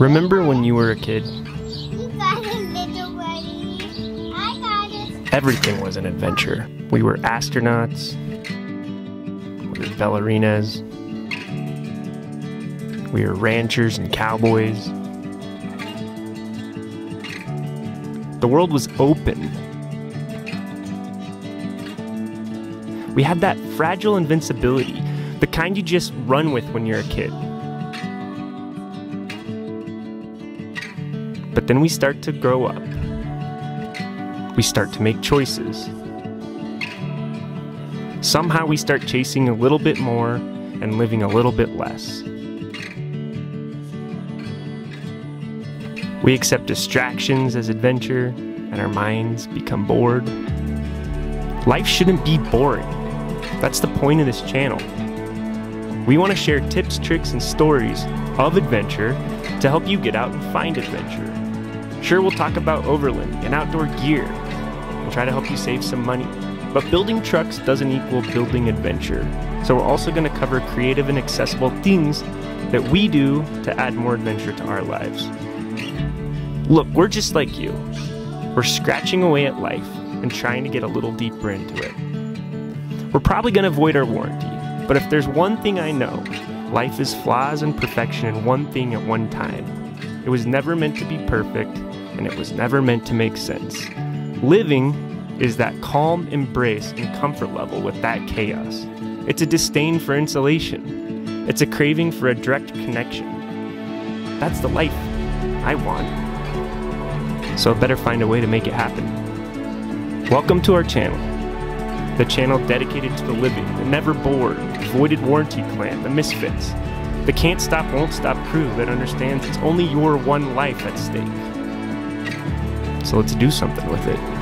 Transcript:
Remember when you were a kid? You got it, little buddy. I got it. Everything was an adventure. We were astronauts. We were ballerinas. We were ranchers and cowboys. The world was open. We had that fragile invincibility, the kind you just run with when you're a kid. But then we start to grow up. We start to make choices. Somehow we start chasing a little bit more and living a little bit less. We accept distractions as adventure, and our minds become bored. Life shouldn't be boring. That's the point of this channel. We want to share tips, tricks, and stories of adventure to help you get out and find adventure. Sure, we'll talk about overland and outdoor gear and try to help you save some money. But building trucks doesn't equal building adventure. So we're also going to cover creative and accessible things that we do to add more adventure to our lives. Look, we're just like you. We're scratching away at life and trying to get a little deeper into it. We're probably going to void our warranty, but if there's one thing I know, life is flaws and perfection in one thing at one time. It was never meant to be perfect, and it was never meant to make sense. Living is that calm embrace and comfort level with that chaos. It's a disdain for insulation. It's a craving for a direct connection. That's the life I want. So I better find a way to make it happen. Welcome to our channel. The channel dedicated to the living, the never bored, voided warranty clan, the misfits, the can't stop, won't stop crew that understands it's only your one life at stake. So let's do something with it.